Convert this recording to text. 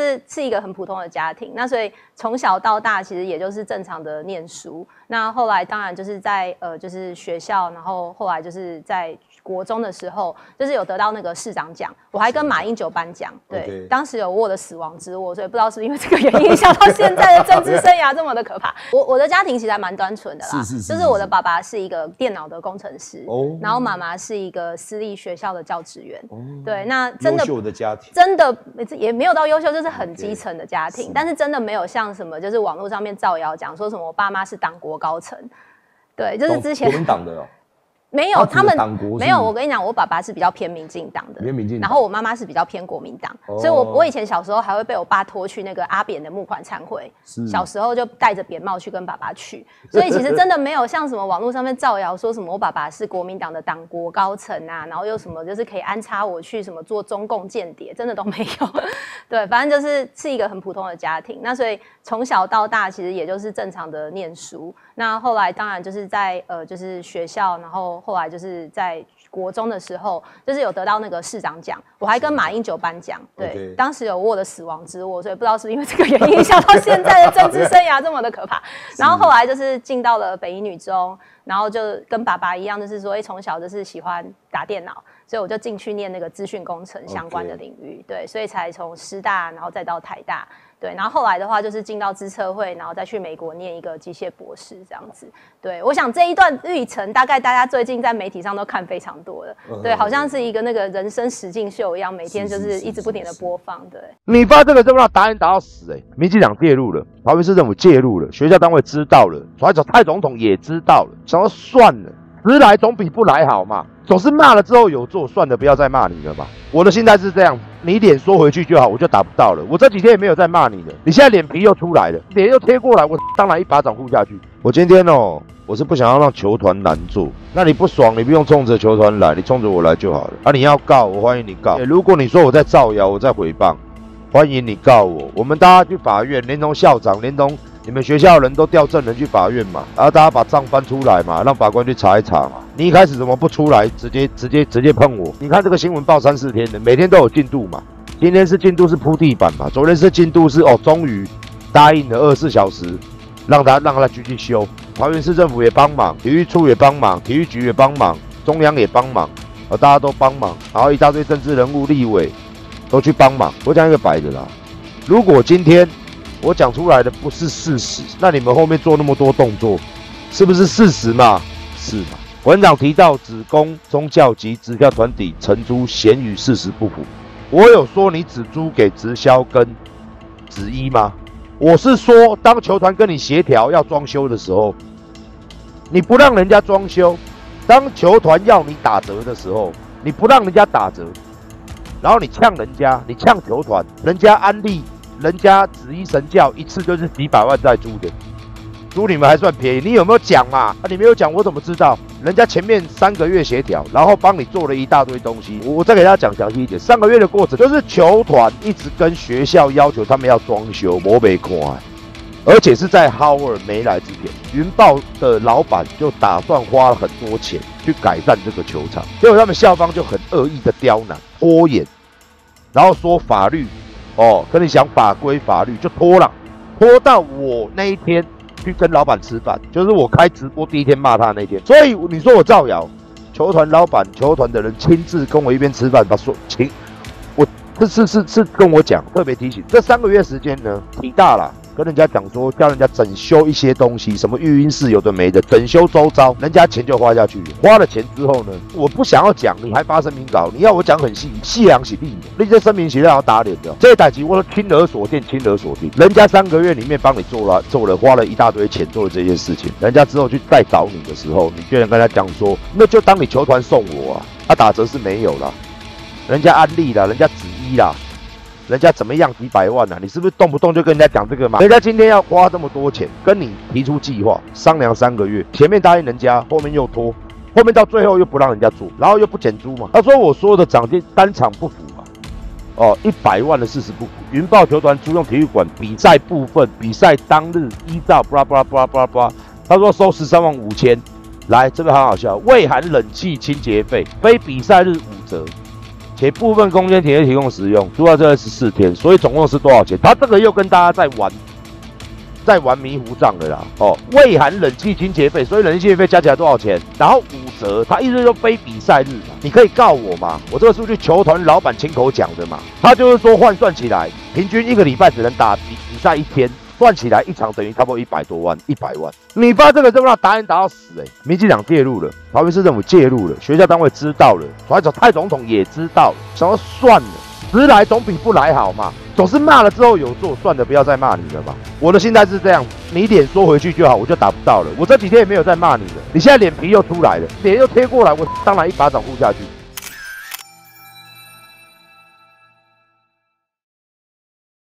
是是一个很普通的家庭，那所以从小到大其实也就是正常的念书。那后来当然就是在呃就是学校，然后后来就是在国中的时候，就是有得到那个市长奖，我还跟马英九颁奖。对，当时有握的死亡之握，所以不知道是因为这个原因想到现在的政治生涯这么的可怕。我我的家庭其实还蛮单纯的啦，是是是，就是我的爸爸是一个电脑的工程师，哦，然后妈妈是一个私立学校的教职员。哦，对，那真的优秀的家庭，真的也没有到优秀，就是很基层的家庭，但是真的没有像什么，就是网络上面造谣讲说什么我爸妈是党国高层，对，就是之前国民党的。没有，他们没有。我跟你讲，我爸爸是比较偏民进党的，偏民进。然后我妈妈是比较偏国民党，所以我我以前小时候还会被我爸拖去那个阿扁的募款参会，小时候就戴着扁帽去跟爸爸去。所以其实真的没有像什么网络上面造谣说什么我爸爸是国民党的党国高层啊，然后又什么就是可以安插我去什么做中共间谍，真的都没有。对，反正就是是一个很普通的家庭。那所以从小到大其实也就是正常的念书。那后来当然就是在呃就是学校，然后。后来就是在国中的时候，就是有得到那个市长奖，我还跟马英九颁奖。对，当时有握的死亡之握，所以不知道是因为这个原因影响到现在的政治生涯这么的可怕。然后后来就是进到了北一女中，然后就跟爸爸一样，就是说，哎，从小就是喜欢打电脑，所以我就进去念那个资讯工程相关的领域。对，所以才从师大，然后再到台大。对，然后后来的话就是进到资策会，然后再去美国念一个机械博士这样子。对，我想这一段历程大概大家最近在媒体上都看非常多了。对，好像是一个那个人生实境秀一样，每天就是一直不停的播放。对，你发这个就让打人打到死哎！民进党介入了，台北市政府介入了，学校单位知道了，所以蔡总统也知道了，想要算了，迟来总比不来好嘛。总是骂了之后有做，算了，不要再骂你了吧。我的心态是这样，你脸说回去就好，我就打不到了。我这几天也没有再骂你了，你现在脸皮又出来了，脸又贴过来，我当然一巴掌呼下去。我今天哦，我是不想要让球团难做，那你不爽，你不用冲着球团来，你冲着我来就好了。啊，你要告我，欢迎你告。如果你说我在造谣，我在诽谤，欢迎你告我。我们大家去法院，连同校长，连同。你们学校人都调证人去法院嘛，然后大家把账翻出来嘛，让法官去查一查嘛。你一开始怎么不出来，直接直接直接碰我？你看这个新闻报三四天的，每天都有进度嘛。今天是进度是铺地板嘛，昨天是进度是哦，终于答应了二十四小时，让他让他继续修。桃园市政府也帮忙，体育处也帮忙，体育局也帮忙，中央也帮忙，呃，大家都帮忙，然后一大堆政治人物、立委都去帮忙。我讲一个白的啦，如果今天。我讲出来的不是事实，那你们后面做那么多动作，是不是事实嘛？是嘛？馆长提到子宫宗教及直票团体承租，咸与事实不符。我有说你只租给直销跟子一吗？我是说，当球团跟你协调要装修的时候，你不让人家装修；当球团要你打折的时候，你不让人家打折，然后你呛人家，你呛球团，人家安利。人家紫衣神教一次就是几百万在租的，租你们还算便宜。你有没有讲嘛？啊，你没有讲，我怎么知道？人家前面三个月协调，然后帮你做了一大堆东西。我再给大家讲详细一点，上个月的过程就是球团一直跟学校要求他们要装修，我没看，而且是在 Howard 没来之前，云豹的老板就打算花了很多钱去改善这个球场，结果他们校方就很恶意的刁难、拖延，然后说法律。哦，可你想法规法律就拖了，拖到我那一天去跟老板吃饭，就是我开直播第一天骂他那天。所以你说我造谣，球团老板、球团的人亲自跟我一边吃饭，把说请我这次是是跟我讲，特别提醒，这三个月时间呢，挺大了。跟人家讲说，叫人家整修一些东西，什么育婴室有的没的，整修周遭，人家钱就花下去。花了钱之后呢，我不想要讲，你还发声明稿，你要我讲很细，细良细利，那些声明写要打脸的。这一台机我说亲而所见，亲而所听，人家三个月里面帮你做了，做了，花了一大堆钱做了这件事情，人家之后去再找你的时候，你居然跟他讲说，那就当你球团送我啊，他打折是没有了，人家安利了，人家子一啦。人家怎么样几百万呢？你是不是动不动就跟人家讲这个嘛？人家今天要花这么多钱跟你提出计划，商量三个月，前面答应人家，后面又拖，后面到最后又不让人家做，然后又不减租嘛？他说我说的涨跌单场不符嘛？哦，一百万的事实不符。云豹球团租用体育馆比赛部分，比赛当日依照布拉布拉布拉布拉布拉，他说收十三万五千，来这个很好笑，未含冷气清洁费，非比赛日五折。且部分空间停业提供使用，租到这二十四天，所以总共是多少钱？他这个又跟大家在玩，在玩迷糊账的啦。哦，未含冷气清洁费，所以冷气清洁费加起来多少钱？然后五折，他意思就非比赛日，你可以告我嘛？我这个数据球团老板亲口讲的嘛，他就是说换算起来，平均一个礼拜只能打比比赛一天。算起来一场等于差不多一百多万，一百万。你发这个就让打人打到死哎！民进党介入了，台北市政府介入了，学校单位知道了，所找蔡总统也知道了，想说算了，迟来总比不来好嘛。总是骂了之后有做，算了，不要再骂你了嘛。我的心态是这样，你脸缩回去就好，我就打不到了。我这几天也没有再骂你了，你现在脸皮又出来了，脸又贴过来，我当然一巴掌呼下去。